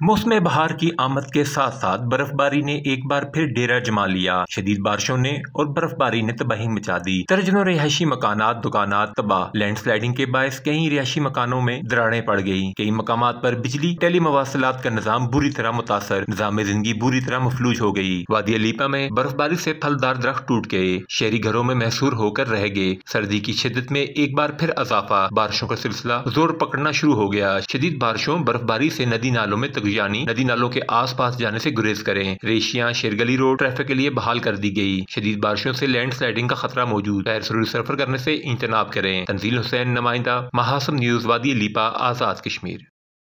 मौसम बहार की आमद के साथ साथ बर्फबारी ने एक बार फिर डेरा जमा लिया। शदीद बारिशों ने और बर्फबारी ने तबाही मचा दी। दर्जनों रिहायशी मकान दुकान तबाह लैंड स्लाइडिंग के बायस कई रिहायशी मकानों में दरारें पड़ गई कई मकाम पर बिजली टेली मवासलात का निज़ाम बुरी तरह मुतासर, निज़ाम ज़िंदगी बुरी तरह मफलूज हो गई वादी अलीपा में बर्फबारी से फलदार दरख्त टूट गए। शहरी घरों में महसूर होकर रह गए। सर्दी की शिदत में एक बार फिर अजाफा। बारिशों का सिलसिला ज़ोर पकड़ना शुरू हो गया। शदीद बारिशों, बर्फबारी से नदी नालों में यानी नदी नालों के आस पास जाने से गुरेज करें। रेशिया शेरगली रोड ट्रैफ़िक के लिए बहाल कर दी गई। शदीद बारिशों से लैंड स्लाइडिंग का खतरा मौजूद है। सफ़र करने से इंतनाब करें। तंजील हुसैन, नुमाइंदा महासम न्यूज़, वादी लिपा आज़ाद कश्मीर।